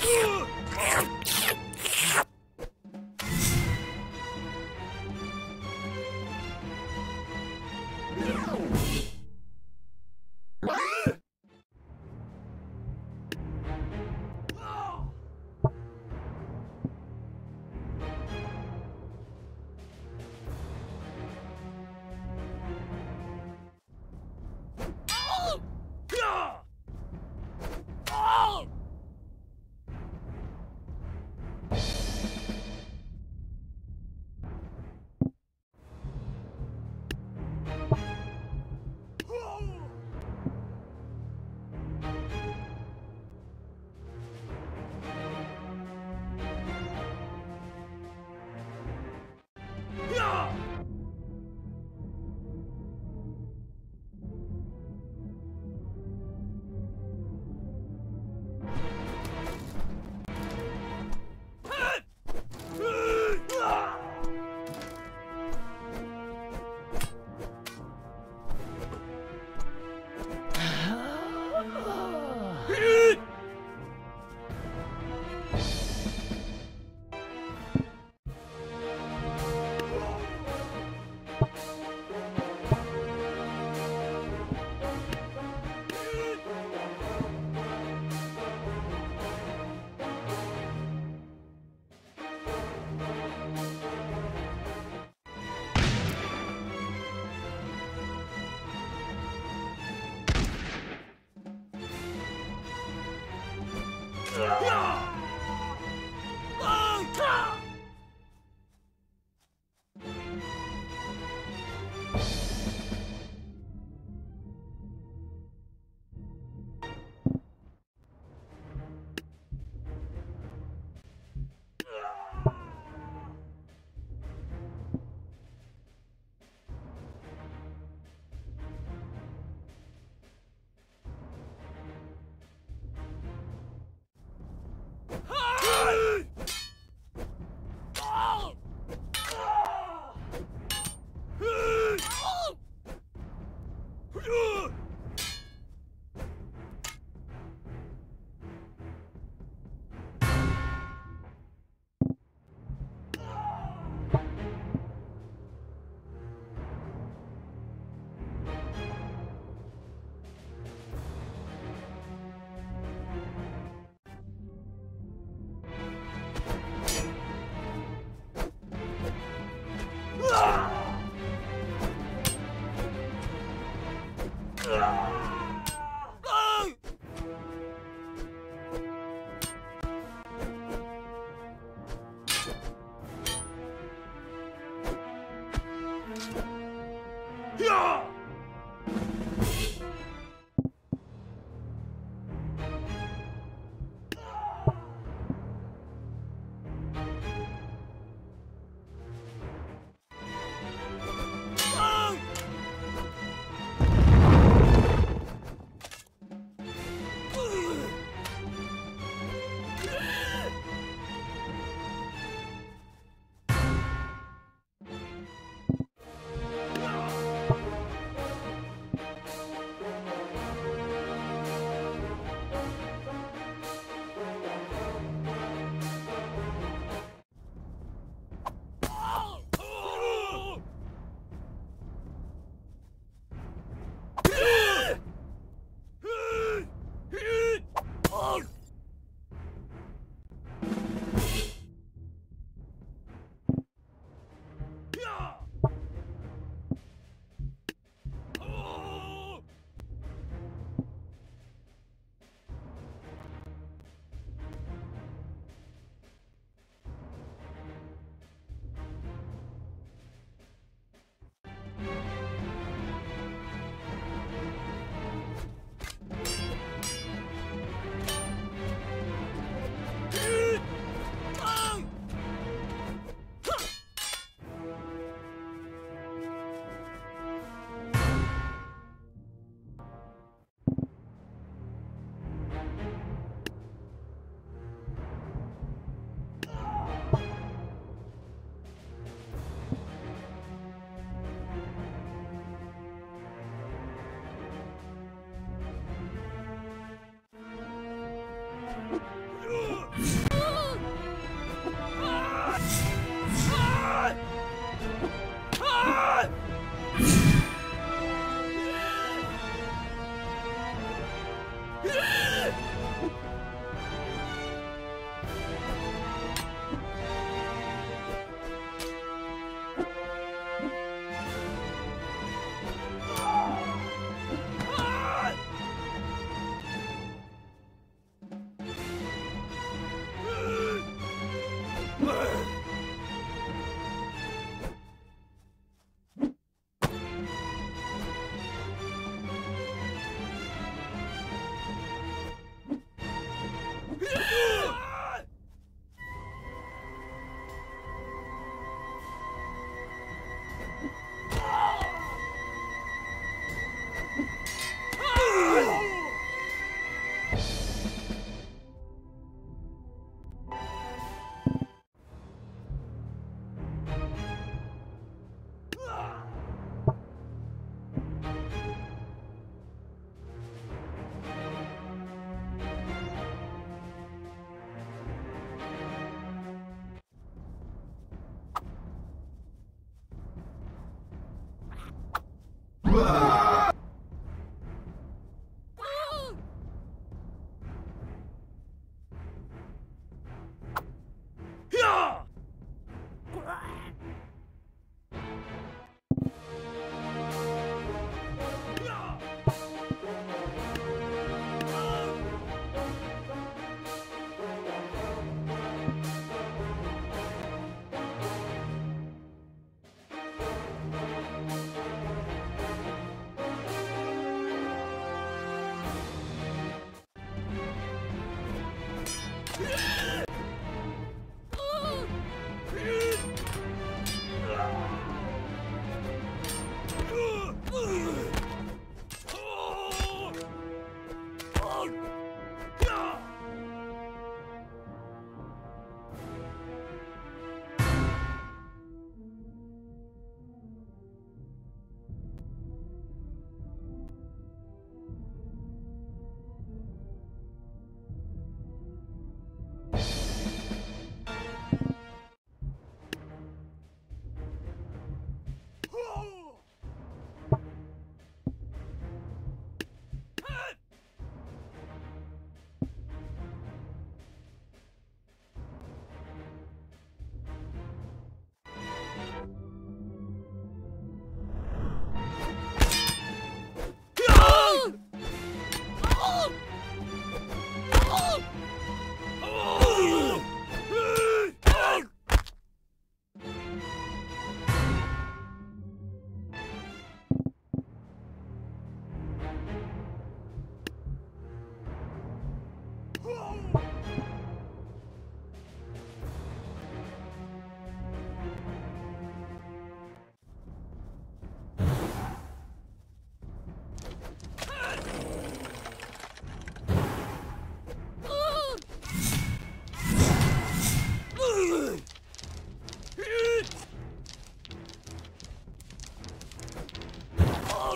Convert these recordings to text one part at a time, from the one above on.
Yeah. Wow.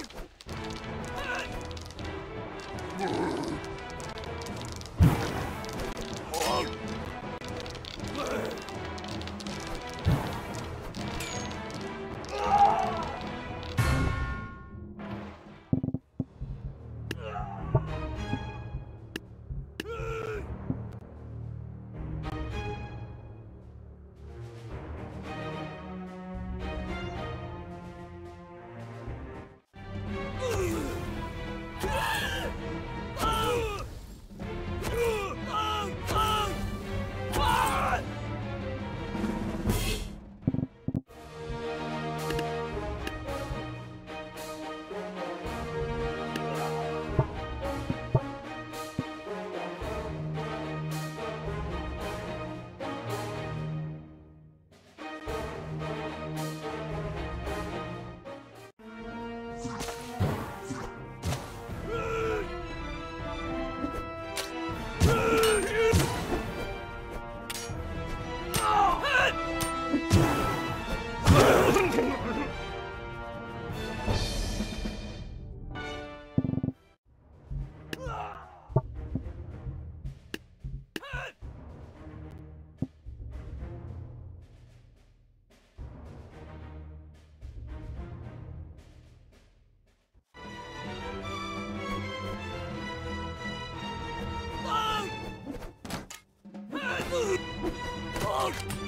down! out!